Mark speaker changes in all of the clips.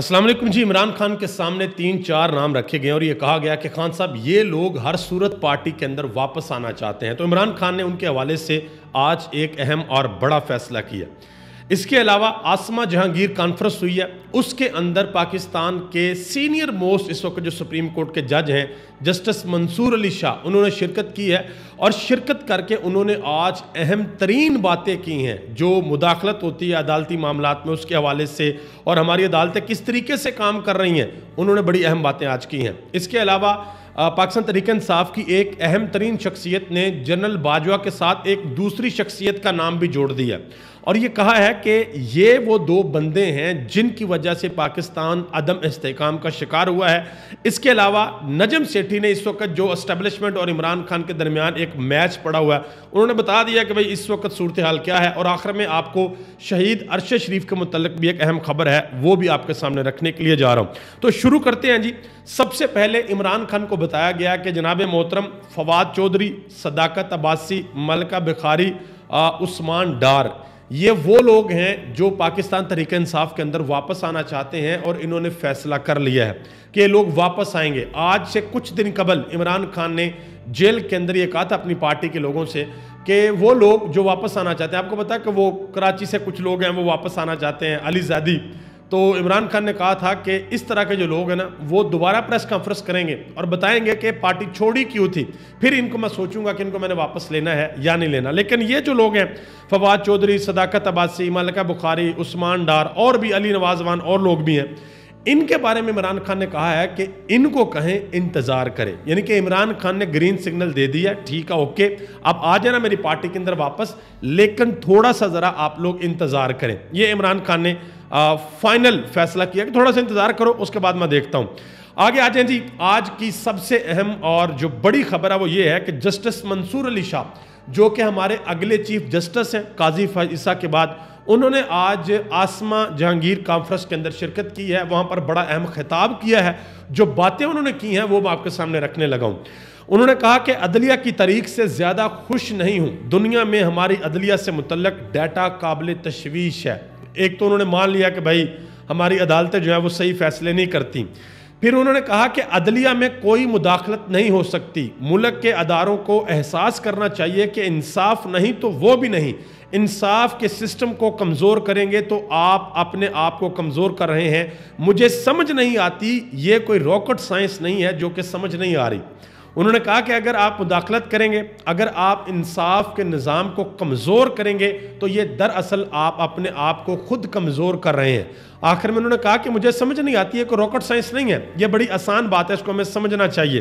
Speaker 1: السلام علیکم جی عمران خان کے سامنے تین چار نام رکھے گئے اور یہ کہا گیا کہ خان صاحب، یہ لوگ ہر صورت پارٹی کے اندر واپس آنا چاہتے ہیں۔ تو عمران خان نے ان کے حوالے سے آج ایک اہم اور بڑا فیصلہ کیا۔ اس کے علاوہ آسمہ جہانگیر کانفرنس ہوئی ہے۔ اس کے اندر پاکستان کے سینئر موسٹ اس وقت جو سپریم کورٹ کے جج ہیں جسٹس منصور علی شاہ، انہوں نے شرکت کی ہے اور شرکت کر کے انہوں نے آج اہم ترین باتیں کی ہیں۔ جو مداخلت ہوتی ہے عدالتی معاملات میں، اس کے حوالے سے، اور ہماری عدالتیں کس طریقے سے کام کر رہی ہیں، انہوں نے بڑی اہم باتیں آج کی ہیں۔ اس کے علاوہ پاکستان تحریک انصاف کی ایک اہم ترین شخصیت نے جنرل باجوہ کے ساتھ ایک دوسری شخصیت کا نام بھی جوڑ دیا۔ اور یہ کہا ہے کہ یہ وہ دو بندے ہیں جن کی وجہ سے پاکستان عدم استحکام کا شکار ہوا ہے۔ اس کے علاوہ نجم سیٹھی نے اس وقت جو اسٹیبلشمنٹ اور عمران خان کے درمیان ایک میچ پڑا ہوا ہے، انہوں نے بتا دیا کہ بھئی اس وقت صورتحال کیا ہے۔ اور آخر میں آپ کو شہید عرش شریف کے متعلق بھی ایک اہم خبر ہے، وہ بھی آپ کے سامنے رکھنے کے لیے جا رہا ہوں۔ تو شروع کرتے ہیں جی۔ سب سے پہلے عمران خان کو بتایا گیا کہ جناب محترم فواد چودری صداقت عباسی، ملکہ بخاری عثمان ڈار، یہ وہ لوگ ہیں جو پاکستان تحریک انصاف کے اندر واپس آنا چاہتے ہیں اور انہوں نے فیصلہ کر لیا ہے کہ یہ لوگ واپس آئیں گے۔ آج سے کچھ دن قبل عمران خان نے جیل کے اندر یہ کہا تھا اپنی پارٹی کے لوگوں سے کہ وہ لوگ جو واپس آنا چاہتے ہیں، آپ کو پتا کہ وہ کراچی سے کچھ لوگ ہیں، وہ واپس آنا چاہتے ہیں۔ علی زادی تو عمران خان نے کہا تھا کہ اس طرح کے جو لوگ ہیں نا، وہ دوبارہ پریس کانفرنس کریں گے اور بتائیں گے کہ پارٹی چھوڑی کیوں تھی۔ پھر ان کو میں سوچوں گا کہ ان کو میں نے واپس لینا ہے یا نہیں لینا۔ لیکن یہ جو لوگ ہیں، فواد چودری صداقت عباسی ملکہ بخاری، عثمان ڈار اور بھی علی نوازوان اور لوگ بھی ہیں، ان کے بارے میں عمران خان نے کہا ہے کہ ان کو کہیں انتظار کریں۔ یعنی کہ عمران خان نے گرین سگنل دے دیا ٹھیک ہے، اوکے اب آ جانا میری پارٹی کے اندر واپس، لیکن تھوڑا سا ذرا آپ لوگ انتظار کریں۔ یہ عمران خان نے فائنل فیصلہ کیا کہ تھوڑا سا انتظار کرو، اس کے بعد میں دیکھتا ہوں۔ آگے آ جائیں جی آج کی سب سے اہم اور جو بڑی خبر ہے وہ یہ ہے کہ جسٹس منصور علی شاہ، جو کہ ہمارے اگلے چیف جسٹس ہیں، قاضی فائزہ کے بعد، انہوں نے آج آسمہ جہانگیر کانفرنس کے اندر شرکت کی ہے، وہاں پر بڑا اہم خطاب کیا ہے۔ جو باتیں انہوں نے کی ہیں، وہ میں آپ کے سامنے رکھنے لگا ہوں۔ انہوں نے کہا کہ عدلیہ کی تاریخ سے زیادہ خوش نہیں ہوں۔ دنیا میں ہماری عدلیہ سے متعلق ڈیٹا قابل تشویش ہے۔ ایک تو انہوں نے مان لیا کہ بھائی ہماری عدالتیں جو ہیں وہ صحیح فیصلے نہیں کرتی پھر انہوں نے کہا کہ عدلیہ میں کوئی مداخلت نہیں ہو سکتی۔ ملک کے اداروں کو احساس کرنا چاہیے کہ انصاف نہیں تو وہ بھی نہیں۔ انصاف کے سسٹم کو کمزور کریں گے تو آپ اپنے آپ کو کمزور کر رہے ہیں۔ مجھے سمجھ نہیں آتی، یہ کوئی راکٹ سائنس نہیں ہے جو کہ سمجھ نہیں آ رہی۔ انہوں نے کہا کہ اگر آپ مداخلت کریں گے، اگر آپ انصاف کے نظام کو کمزور کریں گے، تو یہ دراصل آپ اپنے آپ کو خود کمزور کر رہے ہیں۔ آخر میں انہوں نے کہا کہ مجھے سمجھ نہیں آتی ہے کہ راکٹ سائنس نہیں ہے۔ یہ بڑی آسان بات ہے، اس کو ہمیں سمجھنا چاہیے۔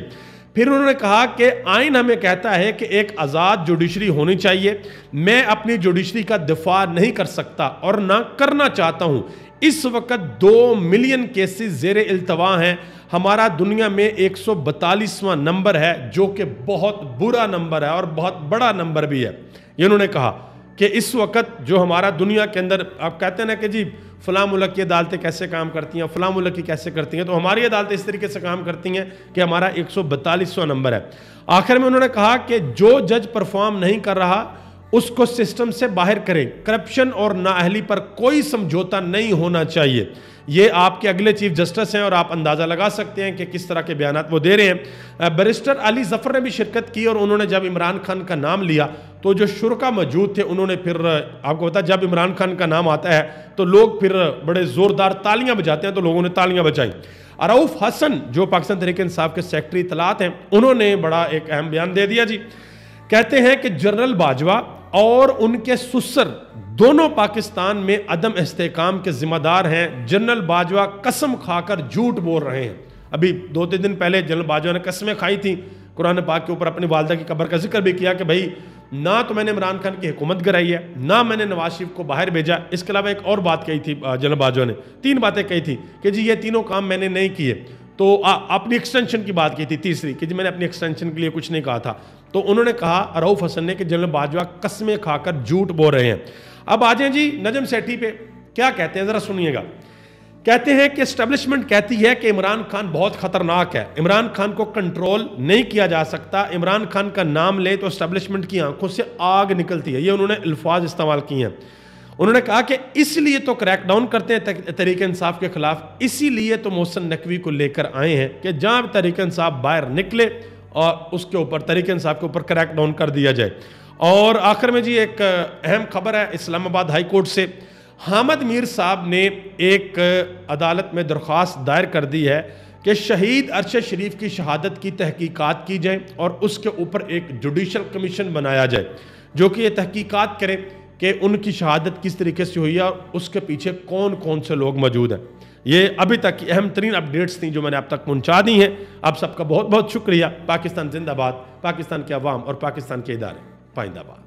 Speaker 1: پھر انہوں نے کہا کہ آئین ہمیں کہتا ہے کہ ایک آزاد جوڈیشری ہونی چاہیے۔ میں اپنی جوڈیشری کا دفاع نہیں کر سکتا اور نہ کرنا چاہتا ہوں۔ اس وقت دو ملین کیسز زیر التوا ہیں۔ ہمارا دنیا میں ایک سو بتالیسواں نمبر ہے جو کہ بہت برا نمبر ہے اور بہت بڑا نمبر بھی ہے۔ یہ انہوں نے کہا کہ اس وقت جو ہمارا دنیا کے اندر آپ کہتے ہیں نا کہ جی فلاں ملک کی عدالتیں کیسے کام کرتی ہیں فلاں ملک کی کیسے کرتی ہیں؟ تو ہماری عدالتیں اس طریقے سے کام کرتی ہیں کہ ہمارا ایک سو بتالیسواں نمبر ہے۔ آخر میں انہوں نے کہا کہ جو جج پرفارم نہیں کر رہا اس کو سسٹم سے باہر کریں۔ کرپشن اور نااہلی پر کوئی سمجھوتا نہیں ہونا چاہیے۔ یہ آپ کے اگلے چیف جسٹس ہیں اور آپ اندازہ لگا سکتے ہیں کہ کس طرح کے بیانات وہ دے رہے ہیں۔ بیرسٹر علی ظفر نے بھی شرکت کی اور انہوں نے جب عمران خان کا نام لیا، تو جو شرکا موجود تھے، انہوں نے پھر آپ کو بتا جب عمران خان کا نام آتا ہے، تو لوگ پھر بڑے زوردار تالیاں بجاتے ہیں، تو لوگوں نے تالیاں بجائیں عروف حسن، جو پاکستان تحریک انصاف کے سیکٹری اطلاعات ہیں، انہوں نے بڑا ایک اہم بیان دے دیا جی۔ کہتے ہیں کہ جنرل باجوہ اور ان کے سسر دونوں پاکستان میں عدم استحکام کے ذمہ دار ہیں۔ جنرل باجوہ قسم کھا کر جھوٹ بول رہے ہیں۔ ابھی دو تین دن پہلے جنرل باجوہ نے قسمیں کھائی تھیں۔ قرآن پاک کے اوپر اپنی والدہ کی قبر کا ذکر بھی کیا کہ بھائی، نہ تو میں نے عمران خان کی حکومت کرائی ہے، نہ میں نے نواز شریف کو باہر بھیجا۔ اس کے علاوہ ایک اور بات کہی تھی جنرل باجوہ نے۔ تین باتیں کہی تھی کہ جی یہ تینوں کام میں نے نہیں کیے۔ تو اپنی ایکسٹینشن کی بات کی تھی، تیسری کہ جی میں نے اپنی ایکسٹینشن کے لیے کچھ نہیں کہا تھا۔ تو انہوں نے کہا اروف حسن نے کہ جنرل باجوہ قسمیں کھا کر جھوٹ بول رہے ہیں۔ اب آ جائیں جی نجم سیٹھی پہ۔ کیا کہتے ہیں؟ ذرا سنیے گا۔ کہتے ہیں کہ اسٹیبلشمنٹ کہتی ہے کہ عمران خان بہت خطرناک ہے۔ عمران خان کو کنٹرول نہیں کیا جا سکتا۔ عمران خان کا نام لے تو اسٹیبلشمنٹ کی آنکھوں سے آگ نکلتی ہے۔ یہ انہوں نے الفاظ استعمال کی ہیں۔ انہوں نے کہا کہ اس لیے تو کریک ڈاؤن کرتے ہیں تحریک انصاف کے خلاف، اسی لیے تو محسن نقوی کو لے کر آئے ہیں کہ جہاں تحریک انصاف باہر نکلے اور اس کے اوپر تحریک انصاف کے اوپر کریک ڈاؤن کر دیا جائے۔ اور آخر میں جی ایک اہم خبر ہے اسلام آباد ہائی کورٹ سے۔ حامد میر صاحب نے ایک عدالت میں درخواست دائر کر دی ہے کہ شہید ارشد شریف کی شہادت کی تحقیقات کی جائیں اور اس کے اوپر ایک جوڈیشل کمیشن بنایا جائے، جو کہ یہ تحقیقات کرے کہ ان کی شہادت کس طریقے سے ہوئی ہے اور اس کے پیچھے کون کون سے لوگ موجود ہیں۔ یہ ابھی تک اہم ترین اپڈیٹس تھیں جو میں نے اب تک پہنچا دی ہیں۔ اب سب کا بہت بہت شکریہ۔ پاکستان زندہ باد، پاکستان کے عوام اور پاکستان کے ادارے۔ پائندہ باد۔